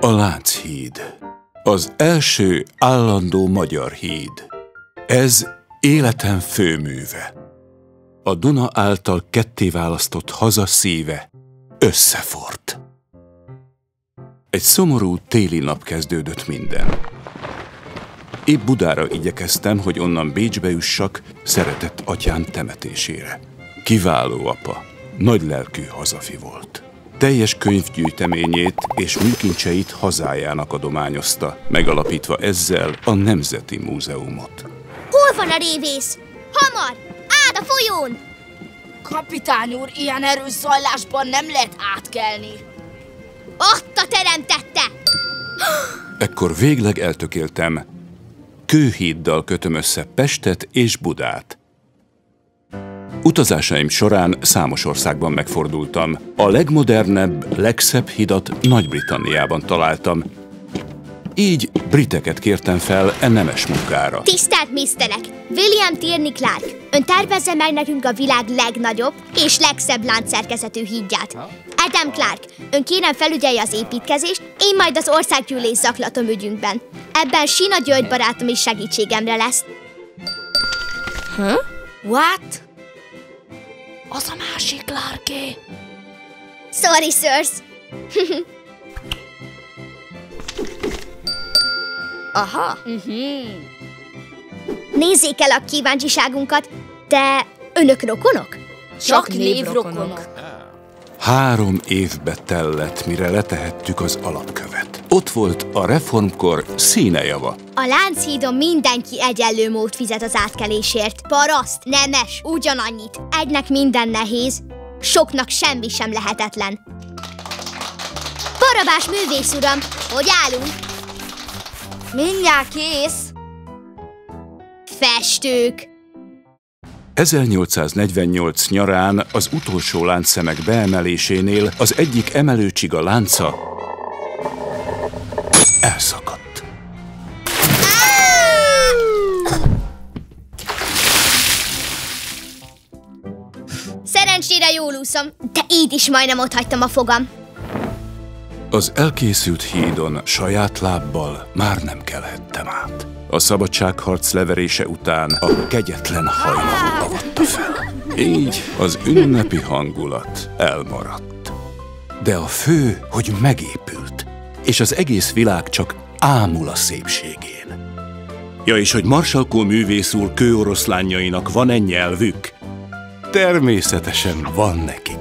A Lánchíd. Az első állandó magyar híd. Ez életem főműve. A Duna által ketté választott haza szíve összefort. Egy szomorú téli nap kezdődött minden. Épp Budára igyekeztem, hogy onnan Bécsbe jussak szeretett atyán temetésére. Kiváló apa, nagy lelkű hazafi volt. Teljes könyvgyűjteményét és műkincseit hazájának adományozta, megalapítva ezzel a Nemzeti Múzeumot. Hol van a révész? Hamar! Át a folyón! Kapitány úr, ilyen erős zajlásban nem lehet átkelni. Ott a teremtette! Ekkor végleg eltökéltem. Kőhíddal kötöm össze Pestet és Budát. Utazásaim során számos országban megfordultam. A legmodernebb, legszebb hidat Nagy-Britanniában találtam. Így briteket kértem fel e nemes munkára. Tisztelt miszterek! William Tierney Clark, ön tervezze meg nekünk a világ legnagyobb és legszebb láncszerkezetű hídját. Adam Clark, ön kérem felügyelje az építkezést, én majd az országgyűlés zaklatom ügyünkben. Ebben Sina György barátom is segítségemre lesz. What? Az a másik Clarké. Sorry, sirs! Aha. Nézzék el a kíváncsiságunkat, de önök rokonok? Csak névrokonok. Három évbe tellett, mire letehettük az alapkövet. Ott volt a reformkor színejava. A Lánchídon mindenki egyenlő mód fizet az átkelésért. Paraszt, nemes, ugyanannyit. Egynek minden nehéz, soknak semmi sem lehetetlen. Barabás művész uram, hogy állunk? Mindjárt kész. Festők. 1848 nyarán az utolsó láncszemek beemelésénél az egyik emelőcsiga lánca elszakadt. Szerencsére jól úszom, de így is majdnem ott hagytam a fogam. Az elkészült hídon saját lábbal már nem kelhettem át. A szabadságharc leverése után a kegyetlen hajlamú avatta fel. Így az ünnepi hangulat elmaradt. De a fő, hogy megépült, és az egész világ csak ámul a szépségén. Ja, és hogy Marsalkó művész úr kőoroszlányainak van-e nyelvük? Természetesen van nekik.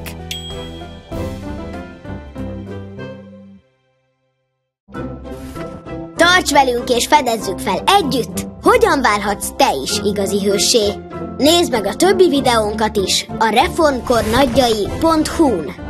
Tarts velünk és fedezzük fel együtt, hogyan válhatsz te is igazi hőssé. Nézd meg a többi videónkat is a reformkornaggyai.hu-n.